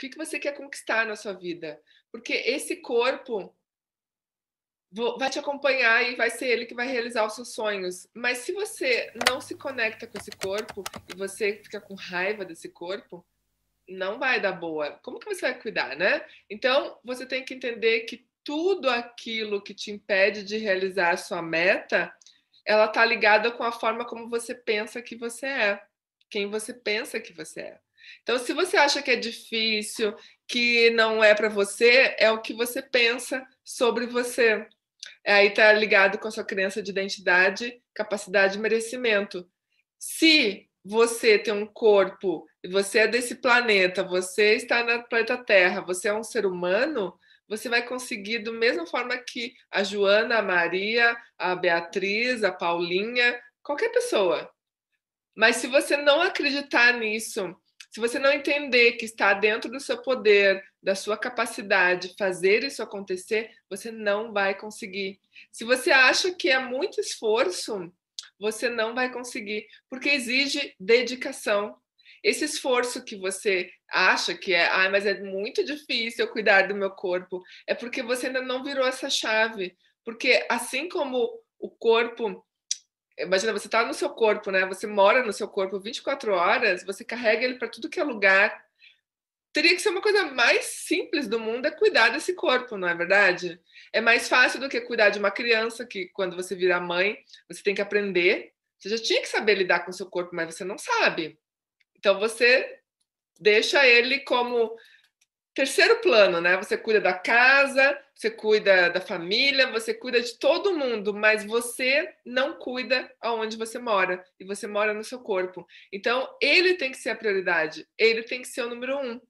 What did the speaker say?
que, que você quer conquistar na sua vida? Porque esse corpo vai te acompanhar e vai ser ele que vai realizar os seus sonhos. Mas se você não se conecta com esse corpo e você fica com raiva desse corpo, não vai dar boa. Como que você vai cuidar, né? Então, você tem que entender que tudo aquilo que te impede de realizar sua meta, ela tá ligada com a forma como você pensa que você é, quem você pensa que você é. Então, se você acha que é difícil, que não é para você, é o que você pensa sobre você. Aí está ligado com a sua crença de identidade, capacidade e merecimento. Se você tem um corpo, você é desse planeta, você está no planeta Terra, você é um ser humano, você vai conseguir, da mesma forma que a Joana, a Maria, a Beatriz, a Paulinha, qualquer pessoa. Mas se você não acreditar nisso, se você não entender que está dentro do seu poder, da sua capacidade fazer isso acontecer, você não vai conseguir. Se você acha que é muito esforço, você não vai conseguir, porque exige dedicação. Esse esforço que você acha que é, ah, mas é muito difícil eu cuidar do meu corpo, é porque você ainda não virou essa chave. Porque assim como o corpo imagina, você está no seu corpo, né? Você mora no seu corpo 24 horas, você carrega ele para tudo que é lugar. Teria que ser uma coisa mais simples do mundo é cuidar desse corpo, não é verdade? É mais fácil do que cuidar de uma criança que quando você vira mãe, você tem que aprender. Você já tinha que saber lidar com o seu corpo, mas você não sabe. Então você deixa ele como terceiro plano, né? Você cuida da casa, você cuida da família, você cuida de todo mundo, mas você não cuida aonde você mora e você mora no seu corpo. Então ele tem que ser a prioridade, ele tem que ser o número um.